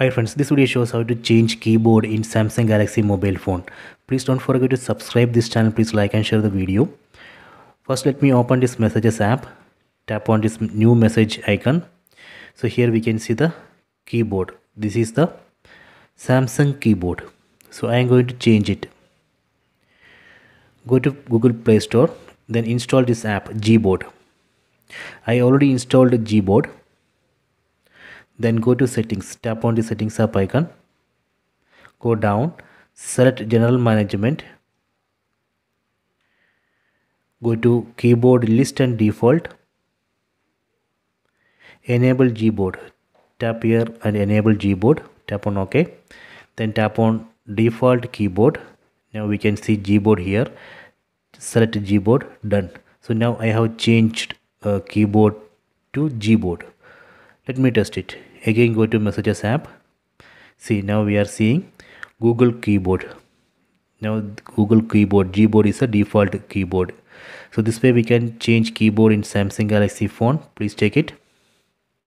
Hi friends, this video shows how to change keyboard in Samsung Galaxy mobile phone. Please don't forget to subscribe this channel. Please like and share the video. First let me open this messages app. Tap on this new message icon. So here we can see the keyboard. This is the Samsung keyboard. So I am going to change it. Go to Google Play Store. Then install this app Gboard. I already installed Gboard then go to settings. Tap on the settings app icon. Go down. Select general management. Go to keyboard list and default. Enable gboard. Tap here and enable gboard. Tap on ok. Then tap on default keyboard. Now we can see gboard here. Select gboard. Done. So now i have changed uh, keyboard to gboard let me test it. Again go to messages app. See now we are seeing google keyboard. Now google keyboard gboard is a default keyboard. So this way we can change keyboard in samsung galaxy phone. Please check it